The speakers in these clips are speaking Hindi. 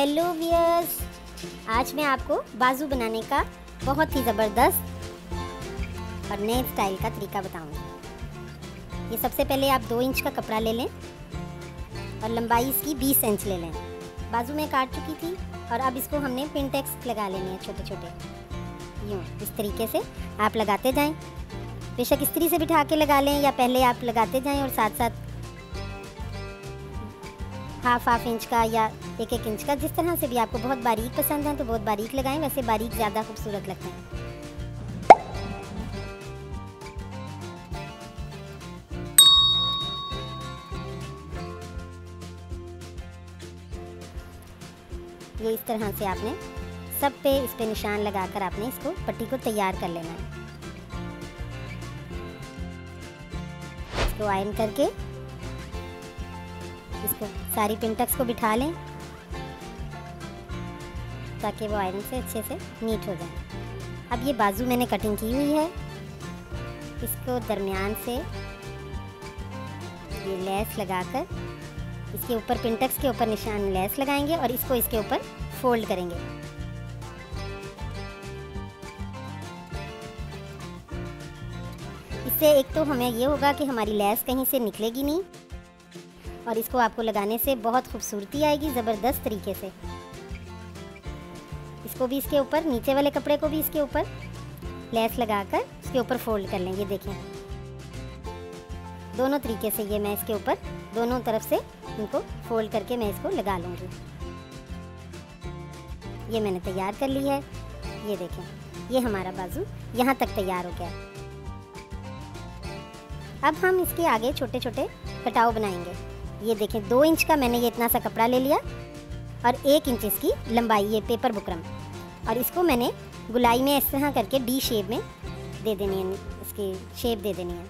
हेलो वियर्स आज मैं आपको बाजू बनाने का बहुत ही ज़बरदस्त और नए स्टाइल का तरीका बताऊँगी। ये सबसे पहले आप दो इंच का कपड़ा ले लें और लंबाई इसकी बीस इंच ले लें। बाजू में काट चुकी थी और अब इसको हमने पिनटेक्स लगा लेने हैं छोटे छोटे यूँ, इस तरीके से आप लगाते जाएँ। बेशक स्त्री से बिठा के लगा लें या पहले आप लगाते जाएँ और साथ साथ हाफ़ हाफ़ इंच का या एक एक इंच का। जिस तरह से भी आपको बहुत बारीक पसंद है तो बहुत बारीक लगाएँ। वैसे बारीक ज़्यादा खूबसूरत लगते हैं। ये इस तरह से आपने सब पे इस पे निशान लगाकर आपने इसको पट्टी को तैयार कर लेना है। इसको आयरन करके इसको सारी पिंटक्स को बिठा लें। ताकि वो आयरन से अच्छे से नीट हो जाए। अब ये बाजू मैंने कटिंग की हुई है। इसको दरमियान से ये लेस लगाकर इसके ऊपर पिंटक्स के ऊपर निशान लेस लगाएँगे और इसको इसके ऊपर फोल्ड करेंगे। इससे एक तो हमें ये होगा कि हमारी लेस कहीं से निकलेगी नहीं और इसको आपको लगाने से बहुत खूबसूरती आएगी, ज़बरदस्त तरीके से। इसको भी इसके ऊपर, नीचे वाले कपड़े को भी इसके ऊपर, लेस लगाकर इसके ऊपर फोल्ड कर लें ये देखें। दोनों तरीके से ये मैं इसके ऊपर, दोनों तरफ़ से इनको फोल्ड करके मैं इसको लगा लूँगी। ये मैंने तैयार कर ली है। ये देखें, ये हमारा बाजू यहाँ तक तैयार हो गया। अब हम इसके आगे छोटे छोटे कटाव बनाएँगे। ये देखें, दो इंच का मैंने ये इतना सा कपड़ा ले लिया और एक इंच इसकी लंबाई, ये पेपर बुकरम। और इसको मैंने गुलाई में इस तरह करके डी शेप में दे देनी है, इसकी शेप दे देनी है।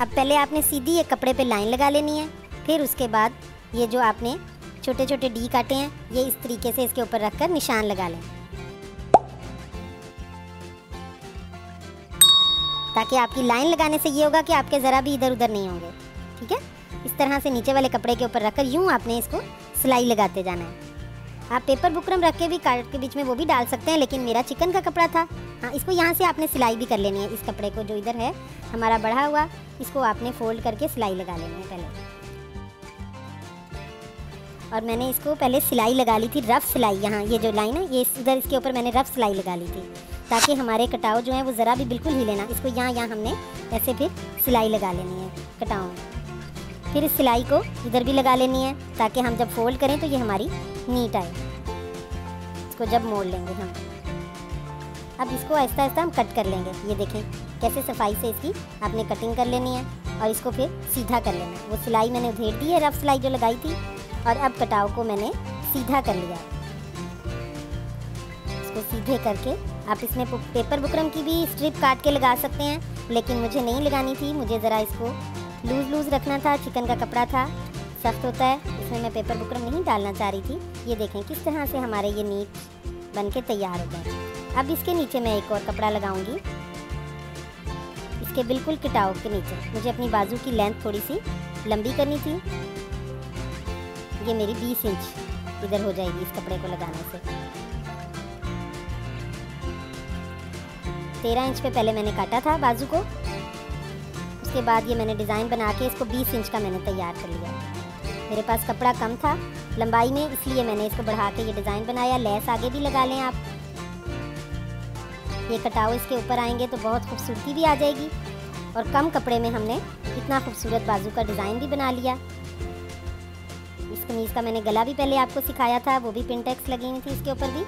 अब पहले आपने सीधी एक कपड़े पे लाइन लगा लेनी है, फिर उसके बाद ये जो आपने छोटे छोटे डी काटे हैं, ये इस तरीके से इसके ऊपर रखकर निशान लगा लें। ताकि आपकी लाइन लगाने से ये होगा कि आपके ज़रा भी इधर उधर नहीं होंगे, ठीक है? इस तरह से नीचे वाले कपड़े के ऊपर रखकर यूँ आपने इसको सिलाई लगाते जाना है। आप पेपर बुकरम रख के भी कार्ड के बीच में वो भी डाल सकते हैं, लेकिन मेरा चिकन का कपड़ा था। हाँ इसको यहाँ से आपने सिलाई भी कर लेनी है, इस कपड़े को जो इधर है, हमारा बढ़ा हुआ, इसको आपने फोल्ड करके सिलाई लगा लेनी है पहले। और मैंने इसको पहले सिलाई लगा ली थी रफ़ सिलाई, यहाँ ये जो लाइन है, ये इधर इसके ऊपर मैंने रफ़ सिलाई लगा ली थी, ताकि हमारे कटाव जो है वो ज़रा भी बिल्कुल ही लेना इसको यहाँ यहाँ हमने ऐसे फिर सिलाई लगा लेनी है कटाव फिर इस सिलाई को इधर भी लगा लेनी है, ताकि हम जब फोल्ड करें तो ये हमारी नीट आए। इसको जब मोड़ लेंगे हम। अब इसको आहिस्ता आहिस्ता हम कट कर लेंगे। ये देखें, कैसे सफ़ाई से इसकी आपने कटिंग कर लेनी है, और इसको फिर सीधा कर लेना वो सिलाई मैंने उधेड़ दी है रफ सिलाई जो लगाई थी, और अब कटाव को मैंने सीधा कर लिया इसको सीधे करके आप इसमें पेपर बुकरम की भी स्ट्रिप काट के लगा सकते हैं, लेकिन मुझे नहीं लगानी थी, मुझे ज़रा इसको लूज़ लूज़ रखना था, चिकन का कपड़ा था। सख्त होता है, इसमें मैं पेपर बुकरम नहीं डालना चाह रही थी। ये देखें किस तरह से हमारे ये नीट बन के तैयार हो गए। अब इसके नीचे मैं एक और कपड़ा लगाऊँगी। इसके बिल्कुल किटाव के नीचे। मुझे अपनी बाजू की लेंथ थोड़ी सी लंबी करनी थी। ये मेरी 20 इंच इधर हो जाएगी इस कपड़े को लगाने से। तेरह इंच पे पहले मैंने काटा था बाजू को। उसके बाद ये मैंने डिज़ाइन बना के इसको 20 इंच का मैंने तैयार कर लिया। मेरे पास कपड़ा कम था, लंबाई में, इसलिए मैंने इसको बढ़ा के ये डिज़ाइन बनाया। लेस आगे भी लगा लें आप। ये कटाव इसके ऊपर आएँगे तो बहुत खूबसूरती भी आ जाएगी और कम कपड़े में हमने इतना खूबसूरत बाजू का डिज़ाइन भी बना लिया। इस कमीज़ का मैंने गला भी पहले आपको सिखाया था, वो भी पिनटेक्स लगी हुई थी इसके ऊपर भी।